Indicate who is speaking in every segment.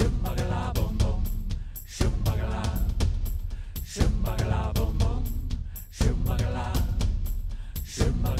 Speaker 1: Booga. Booga. Booga.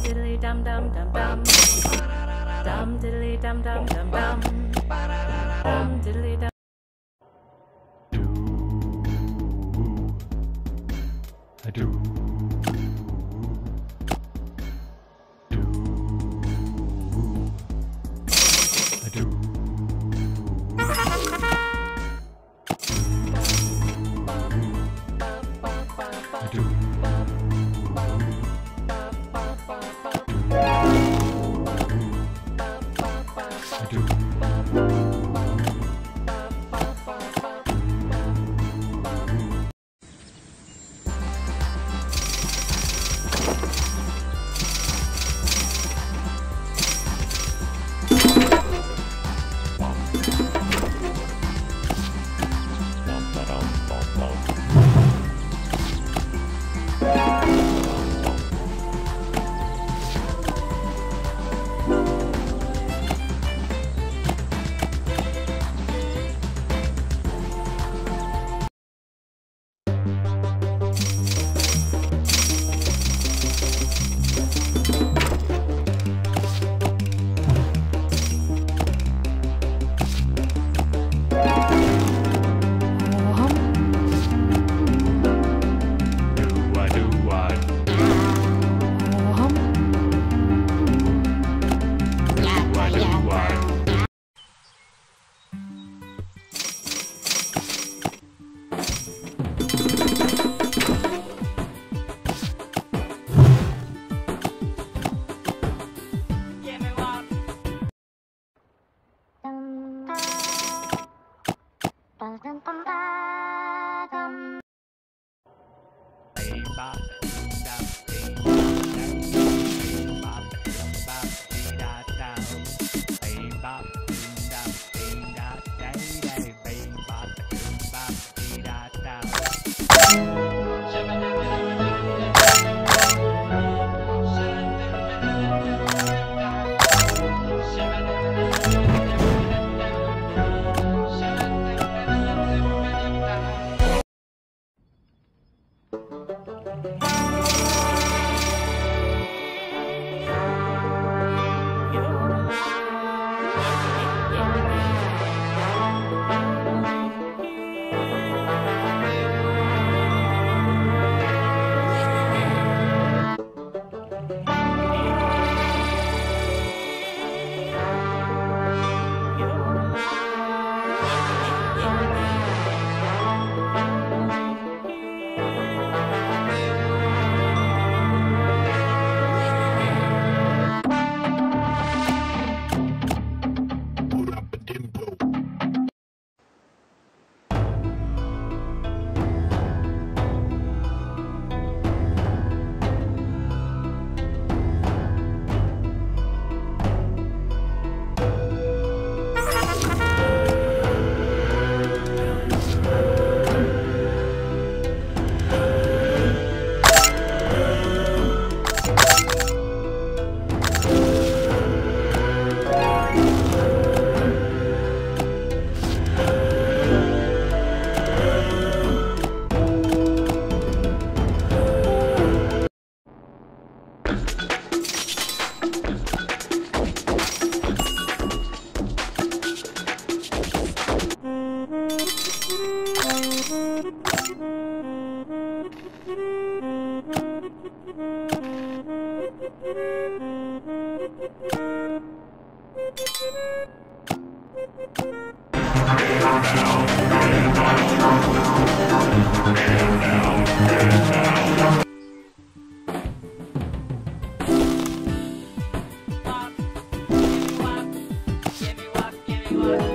Speaker 1: Diddly dum dum dum dum. Dum diddly dum dum dum dum. Dum diddly dum.
Speaker 2: I. Do.
Speaker 3: Wake up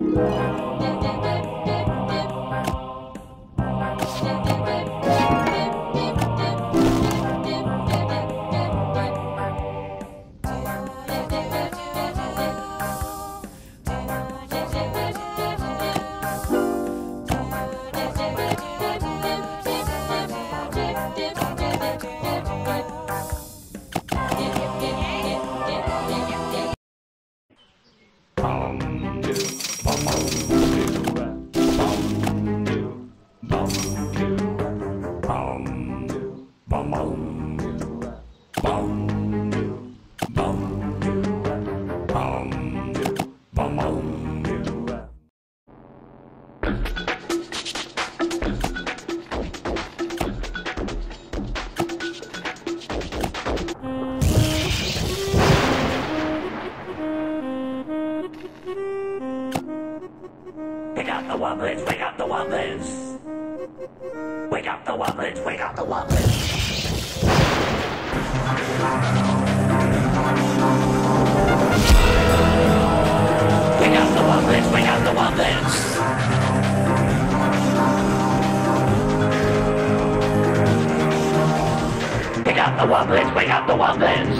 Speaker 3: the Wublins, wake up the Wublins! Wake up the Wublins, wake up the Wublins! Wake up the Wublins, wake up the Wublins! Wake up the Wublins, wake up the Wublins!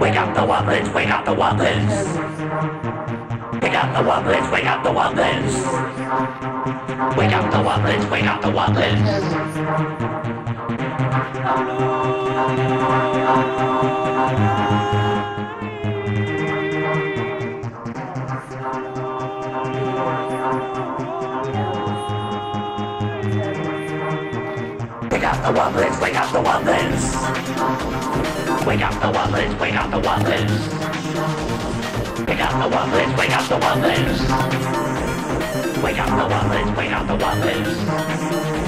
Speaker 3: Wake up the Wublins, wake up the Wublins! Wake up the Wublins, wake up the Wublins! Wake up the Wublins, wake up the Wublins! Wake up the Wublins, wake up the Wublins! Wake up the Wublins, wake up the Wublins! Wake up the Wublins, wake up the Wublins! Wake up the Wublins, wake up the Wublins!